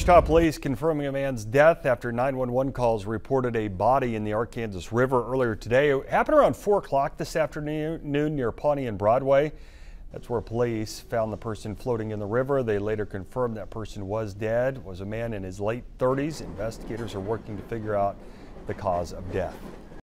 Wichita police confirming a man's death after 911 calls reported a body in the Arkansas River earlier today. It happened around 4 o'clock this afternoon near Pawnee and Broadway. That's where police found the person floating in the river. They later confirmed that person was dead, was a man in his late 30s. Investigators are working to figure out the cause of death.